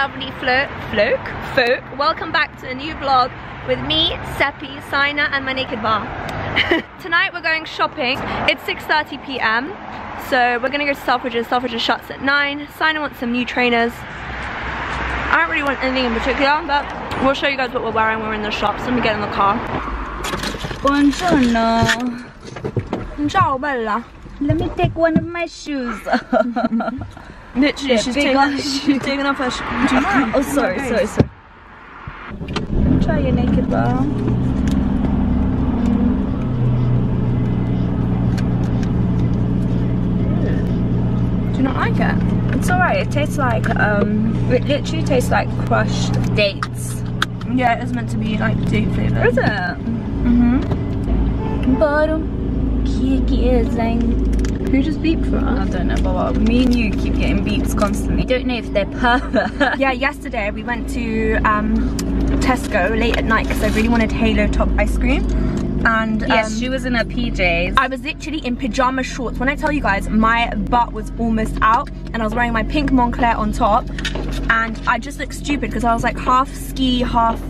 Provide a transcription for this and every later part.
lovely float, float, folk. Welcome back to a new vlog with me, Seppi, Sina and my naked bar. Tonight we're going shopping. It's 6.30 p.m. So we're gonna go to Selfridges. Selfridges shuts at 9. Sina wants some new trainers. I don't really want anything in particular, but we'll show you guys what we're wearing when we're in the shops. Let me get in the car. Buongiorno. Ciao, bella. Let me take one of my shoes. Literally, Yeah, she's taking, old she's taking off her shoes. Oh, sorry, sorry, sorry. Try your naked bar. Do you not like it? It's alright. It tastes like um. It literally tastes like crushed dates. Yeah, it is meant to be like date flavour. Is it? Mm-hmm. Bottom. Who just beeped for us? I don't know, but me and you keep getting beeps constantly. Don't know if they're pervert. Yeah, yesterday we went to um, Tesco late at night because I really wanted Halo Top ice cream. And yes, um, she was in her PJs. I was literally in pajama shorts. When I tell you guys, my butt was almost out and I was wearing my pink Moncler on top and I just looked stupid because I was like half ski, half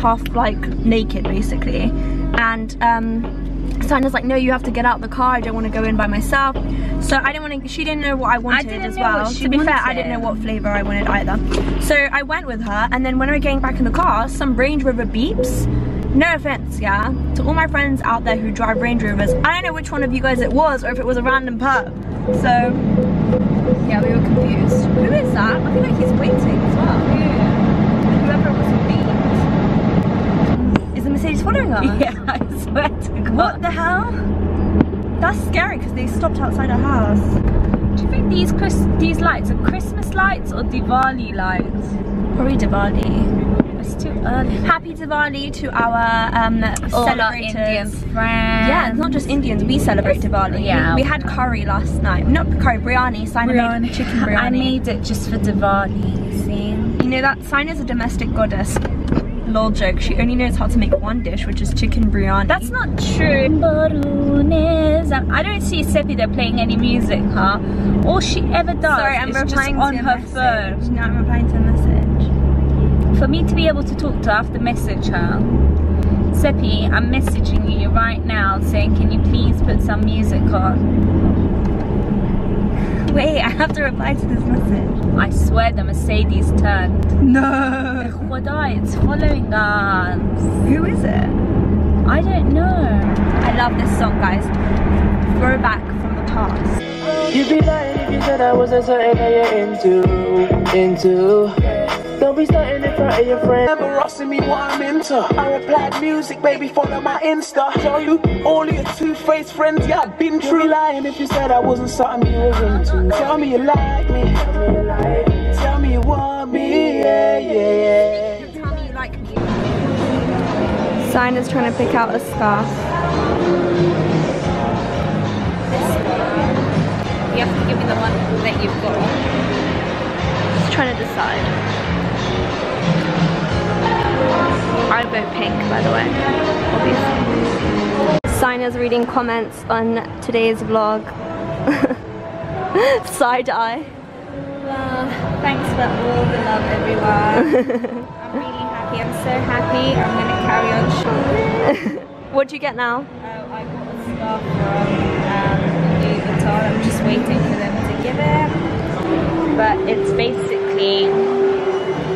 half like naked basically. And um Sina's like, no, you have to get out of the car. I don't want to go in by myself. So I didn't want to, she didn't know what I wanted didn't as well. to be fair, I didn't know what flavor I wanted either. So I went with her and then when we were getting back in the car, some Range Rover beeps. No offense, yeah, to all my friends out there who drive Range Rovers. I don't know which one of you guys it was or if it was a random perp. So, yeah, we were confused. Who is that? I feel like he's waiting as well. Whoever it was beeped. Is the Mercedes following her? yeah, I swear to God. What the hell? That's scary because they stopped outside her house. Do you think these these lights are Christmas lights or Diwali lights? Probably Diwali. It's too early. Happy Diwali to our um, All our celebrators. Indian friends. Yeah, it's not just Indians. We celebrate Diwali. Yeah. We, we had curry last night. Not curry, biryani. Sina made chicken biryani. I made it just for Diwali, you see. You know that Sina's a domestic goddess. Lol joke. She only knows how to make one dish, which is chicken biryani. That's not true. Um, I don't see Seppi there playing any music, huh? All she ever does Sorry, I'm is just on her message. phone. No, I'm replying to a message. For me to be able to talk to her, I have to message her. Seppi, I'm messaging you right now saying, can you please put some music on? Wait, I have to reply to this message. I swear the Mercedes turned. No. Khoda, it's following us. Who is it? I don't know. I love this song, guys. Throwback from the past. You'd be lying if you said I wasn't something that you're into, into. Don't be starting in front of your friends. Remember asking me what I'm into. I replied music, baby, follow my Insta. Tell you all your two-faced friends, yeah, I've been through. You'd be lying if you said I wasn't something you was into. Tell me you like me. Tell me you want me, yeah, yeah, yeah. Sina's trying to pick out a scarf. You have to give me the one that you've got. Just trying to decide. I vote pink, by the way. Obviously. Sina's reading comments on today's vlog. Side eye. Well, thanks for all the love, everyone. I'm really happy. I'm so happy. I'm gonna carry on shopping. What'd you get now? Oh, I got a scarf from um, Louis Vuitton. I'm just waiting for them to give it. But it's basically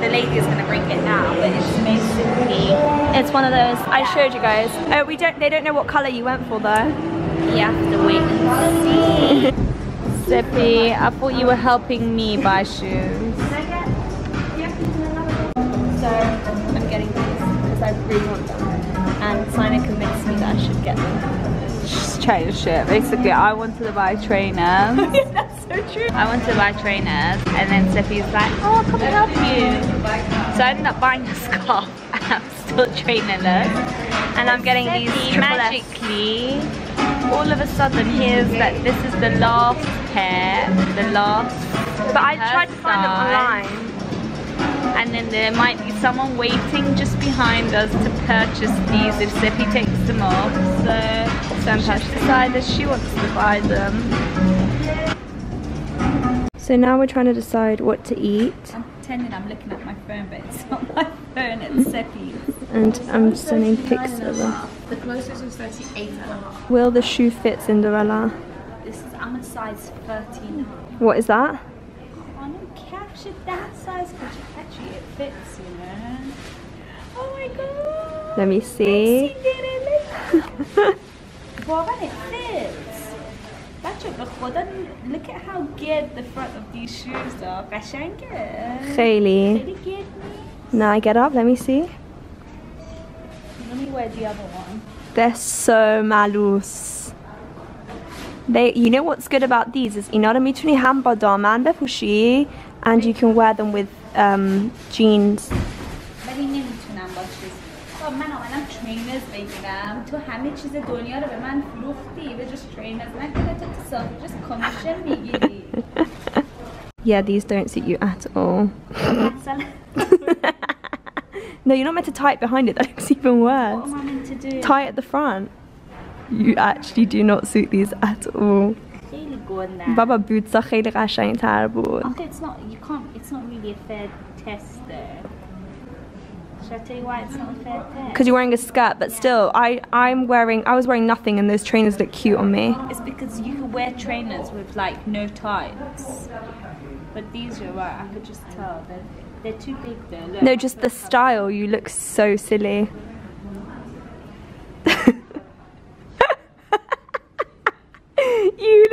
the lady is gonna bring it now. But it's basically It's one of those. I showed you guys. Oh, we don't. They don't know what color you went for though. you have to wait and see. Seppi, I thought you were helping me buy shoes. So really want them. And Sina convinced me that I should get them. Just trying shit. Basically, I wanted to buy trainers. That's so true. I wanted to buy trainers, and then Seppi's like, "Oh, I'll come and help you." So I ended up buying a scarf, and I'm still training trainerless. And I'm getting these magically. All of a sudden, here's that this is the last pair, the last. But I tried to find them online. And then there might be someone waiting just behind us to purchase these if Seppi takes them off. So, she's decided she wants to buy them. So now we're trying to decide what to eat. I'm pretending I'm looking at my phone, but it's not my phone, it's Seppi's. And I'm sending pics of them. The closest is 38 and a half. Will the shoe fit Cinderella? This is, I'm a size 13. What is that? Should that size because actually it fits, you know. Oh my god! Let me see. Warren, it fits. Look at how good the front of these shoes are. Really Now I get up, let me see. Let me wear the other one. They're so malus. They, you know what's good about these is 이너를 미춘이 한번더 만들고 싶 and you can wear them with um, jeans. ولی نمیتونم با چیز خب من آمدم ترینرز بگیرم تو همه چیز دنیا رو به من فروختی به جز ترینرز من که تو تو صافی جز کمیشن میگیری Yeah, these don't suit you at all. مثلا No, you're not meant to tie it behind it. That looks even what worse. am I meant to do Tie it at the front. You actually do not suit these at all. خیلی گنده بابا بوتس ها خیلی قشنگ تر بود. Okay, it's not, you can't, it's not really a fair test there. Should I tell you why it's not a fair test? Because you're wearing a skirt, but still, I, I'm wearing, I was wearing nothing and those trainers look cute on me. It's because you can wear trainers with like no tights. But these are right, I could just tell. They're, they're too big though. Look. No, just the style, you look so silly.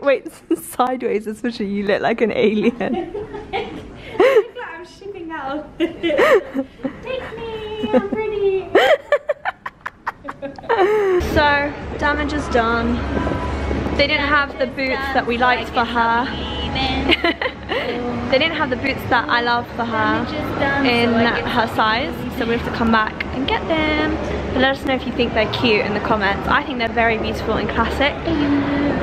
wait, sideways especially, you look like an alien. Like I'm shipping out. Take me, I'm pretty. so, damage is done. They didn't have the boots that we liked for her. they didn't have the boots that I love for her in her size, so we have to come back and get them. Let us know if you think they're cute in the comments. I think they're very beautiful and classic.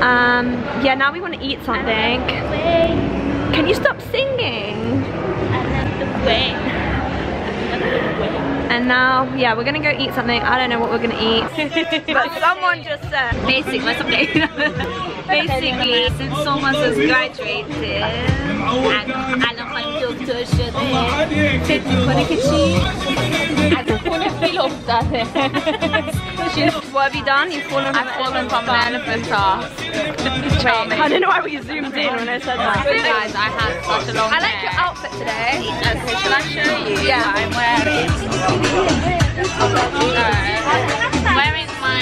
Um, yeah, now we want to eat something. Can you stop singing? And now, yeah, we're gonna go eat something. I don't know what we're gonna eat. but someone just said. Basically, basically, since someone has graduated and what have you done? You've fallen I've fallen from the elephant off. I don't know why we zoomed in when I said that. But guys, I had such a long I like your outfit today. Okay, shall I show you yeah. I'm wearing? so, wearing my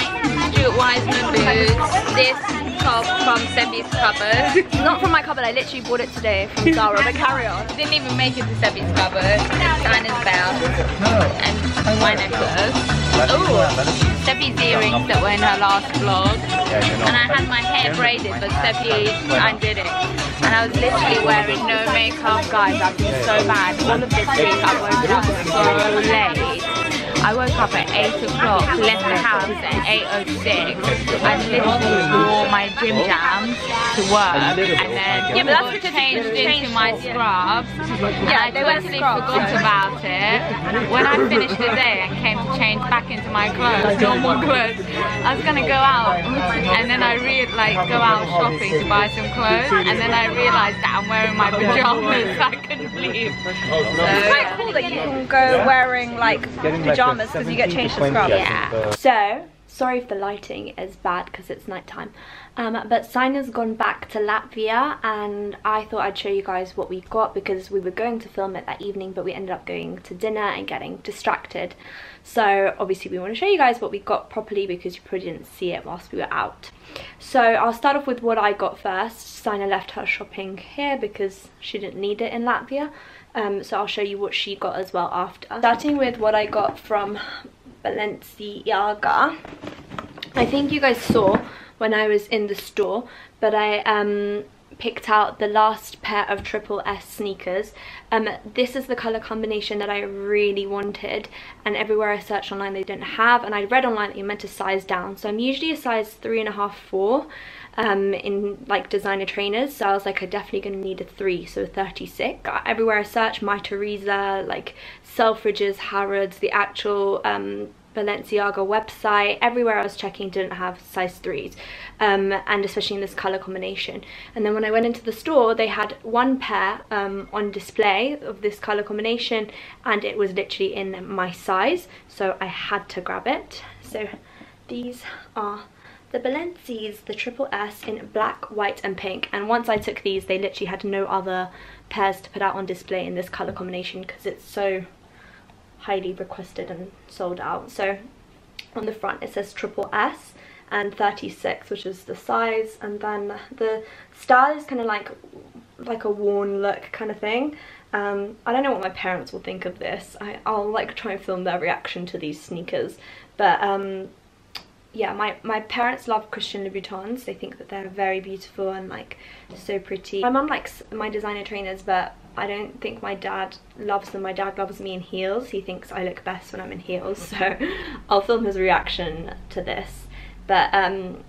Stuart Weitzman boots. This top from Seppi's cupboard. Not from my cupboard, I literally bought it today from Zara, but carry on. Didn't even make it to Seppi's cupboard. Dinah's belt and my necklace. Ooh, Seppi's earrings that were in her last vlog. And I had my hair braided, but Sebi undid it. And I was literally wearing no makeup, guys. I've been so bad. All of this week I woke up so late. I woke up at 8 o'clock, left the house at 8.06. I literally wore my gym jams to work and then Yeah, but that's because changed into my scrubs. Yeah, and they I totally scrubs, forgot yeah. about it. When I finished the day and came to change back into my clothes, normal clothes, I was gonna go out and then I re like go out shopping to buy some clothes and then I realized that I'm wearing my pajamas. I couldn't leave. It's quite cool that you can go wearing like pajamas because you get changed to scrubs. Yeah. So, sorry if the lighting is bad because it's nighttime. Um, but Sina's gone back to Latvia and I thought I'd show you guys what we got because we were going to film it that evening but we ended up going to dinner and getting distracted. So obviously we want to show you guys what we got properly because you probably didn't see it whilst we were out. So I'll start off with what I got first. Sina left her shopping here because she didn't need it in Latvia. Um, so I'll show you what she got as well after. Starting with what I got from Balenciaga. I think you guys saw when I was in the store, but I um, picked out the last pair of triple S sneakers. Um, this is the colour combination that I really wanted and everywhere I searched online they didn't have and I read online that you're meant to size down. So I'm usually a size three and a half, four um, in like designer trainers. So I was like, I'm definitely gonna need a three, so 36. Everywhere I searched, Mytheresa, like Selfridges, Harrods, the actual um, Balenciaga website, everywhere I was checking didn't have size 3s, um, and especially in this colour combination. And then when I went into the store, they had one pair um, on display of this colour combination, and it was literally in my size, so I had to grab it. So these are the Balenci's, the Triple S in black, white and pink. And once I took these, they literally had no other pairs to put out on display in this colour combination because it's so highly requested and sold out. So on the front it says triple S and 36 which is the size and then the style is kind of like like a worn look kind of thing. Um, I don't know what my parents will think of this. I, will like try and film their reaction to these sneakers. But um, yeah, my, my parents love Christian Louboutins. They think that they're very beautiful and like so pretty. My mum likes my designer trainers, but I don't think my dad loves them. My dad loves me in heels. He thinks I look best when I'm in heels. So I'll film his reaction to this. But um,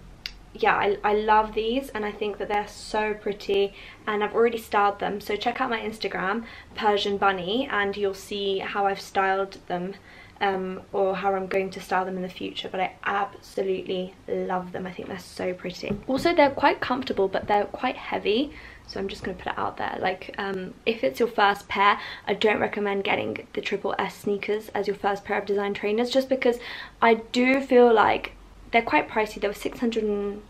yeah, I, I love these and I think that they're so pretty and I've already styled them. So check out my Instagram, Persian Bunny, and you'll see how I've styled them um, or how I'm going to style them in the future but I absolutely love them. I think they're so pretty. Also they're quite comfortable but they're quite heavy so I'm just going to put it out there. Like um, if it's your first pair I don't recommend getting the triple S sneakers as your first pair of design trainers just because I do feel like they're quite pricey. They were 600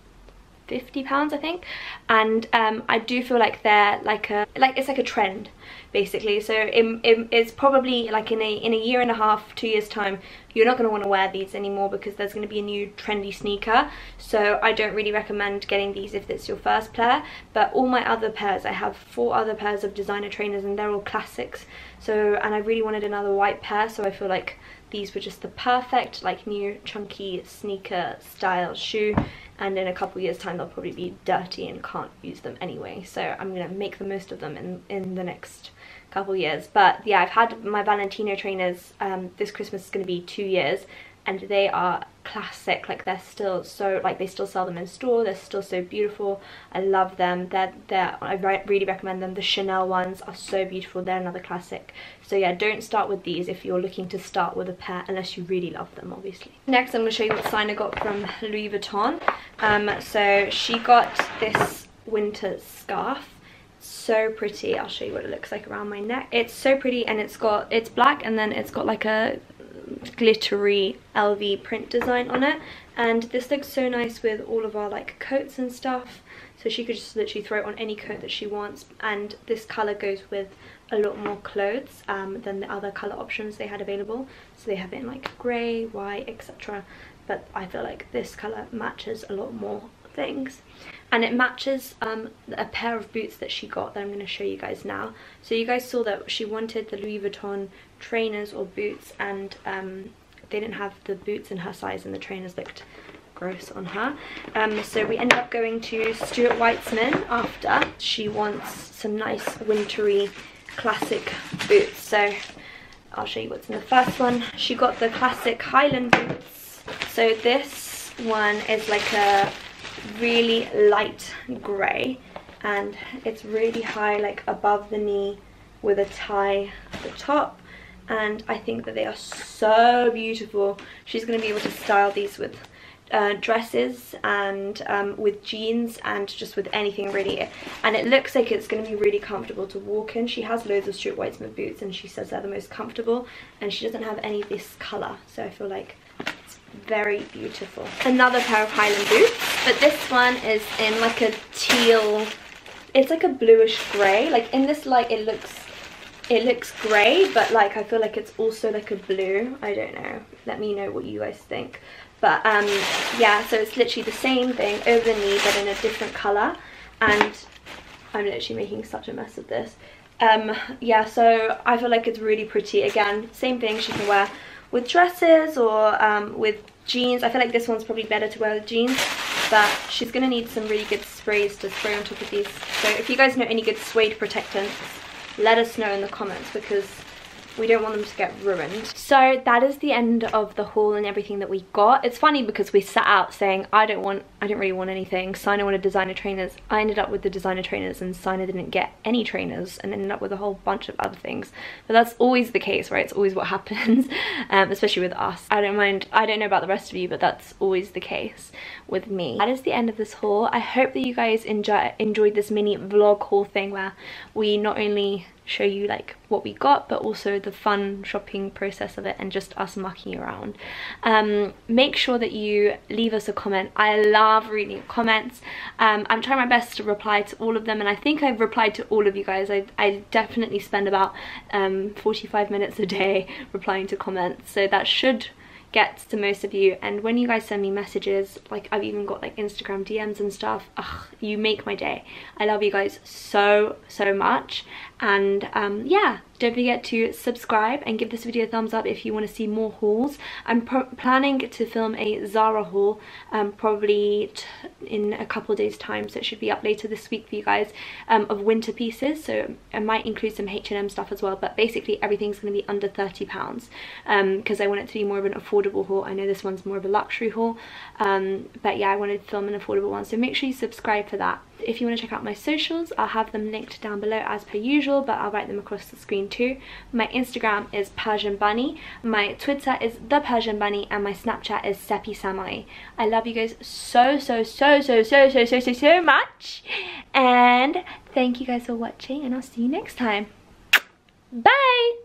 50 pounds I think and um, I do feel like they're like a like it's like a trend basically. So it, it, it's probably like in a in a year and a half two years time you're not going to want to wear these anymore because there's going to be a new trendy sneaker. So I don't really recommend getting these if it's your first pair. But all my other pairs I have four other pairs of designer trainers and they're all classics. So and I really wanted another white pair so I feel like these were just the perfect like new chunky sneaker style shoe. And in a couple years time they'll probably be dirty and can't use them anyway. So I'm gonna make the most of them in in the next couple years but yeah I've had my Valentino trainers um, this Christmas is gonna be two years and they are classic like they're still so like they still sell them in store they're still so beautiful i love them they're they're i really recommend them the chanel ones are so beautiful they're another classic. So yeah don't start with these if you're looking to start with a pair unless you really love them obviously. Next i'm going to show you what Sina got from louis vuitton. Um so she got this winter scarf so pretty. I'll show you what it looks like around my neck. It's so pretty and it's got it's black and then it's got like a glittery LV print design on it. And this looks so nice with all of our like coats and stuff. So she could just literally throw it on any coat that she wants. And this colour goes with a lot more clothes um, than the other colour options they had available. So they have it in like grey, white, etc but I feel like this colour matches a lot more things. And it matches um, a pair of boots that she got that I'm going to show you guys now. So you guys saw that she wanted the Louis Vuitton trainers or boots and um, they didn't have the boots in her size and the trainers looked gross on her. Um, so we ended up going to Stuart Weitzman after she wants some nice wintry classic boots. So I'll show you what's in the first one. She got the classic Highland boots. So this one is like a really light grey and it's really high like above the knee with a tie at the top and I think that they are so beautiful. She's going to be able to style these with uh, dresses and um, with jeans and just with anything really and it looks like it's going to be really comfortable to walk in. She has loads of Stuart Weitzman boots and she says they're the most comfortable and she doesn't have any of this colour so I feel like very beautiful. Another pair of Highland boots but this one is in like a teal, it's like a bluish grey like in this light it looks it looks grey but like I feel like it's also like a blue. I don't know. Let me know what you guys think. But um yeah so it's literally the same thing over the knee but in a different colour and I'm literally making such a mess of this. Um yeah so I feel like it's really pretty. Again same thing she can wear with dresses or um, with jeans. I feel like this one's probably better to wear with jeans but she's gonna need some really good sprays to spray on top of these. So if you guys know any good suede protectants let us know in the comments because we don't want them to get ruined. So that is the end of the haul and everything that we got. It's funny because we sat out saying, I don't want, I didn't really want anything. Sina wanted designer trainers. I ended up with the designer trainers and Sina didn't get any trainers and ended up with a whole bunch of other things. But that's always the case, right? It's always what happens, um, especially with us. I don't mind, I don't know about the rest of you, but that's always the case with me. That is the end of this haul. I hope that you guys enjoy, enjoyed this mini vlog haul thing where we not only show you like what we got but also the fun shopping process of it and just us mucking around. Um, make sure that you leave us a comment. I love reading comments. Um, i'm trying my best to reply to all of them and i think i've replied to all of you guys. I, I definitely spend about um, 45 minutes a day replying to comments so that should gets to most of you. And when you guys send me messages like I've even got like Instagram DMs and stuff ugh, you make my day. I love you guys so so much and um, yeah don't forget to subscribe and give this video a thumbs up if you want to see more hauls. I'm planning to film a zara haul um, probably in a couple days time so it should be up later this week for you guys um, of winter pieces. So i might include some h&m stuff as well but basically everything's going to be under 30 pounds because um, i want it to be more of an affordable haul. I know this one's more of a luxury haul um, but yeah i wanted to film an affordable one. So make sure you subscribe for that if you want to check out my socials, I'll have them linked down below as per usual, but I'll write them across the screen too. My Instagram is Persian Bunny, my Twitter is The Persian Bunny, and my Snapchat is Seppi Samai. I love you guys so, so, so, so, so, so, so, so, so much. And thank you guys for watching, and I'll see you next time. Bye!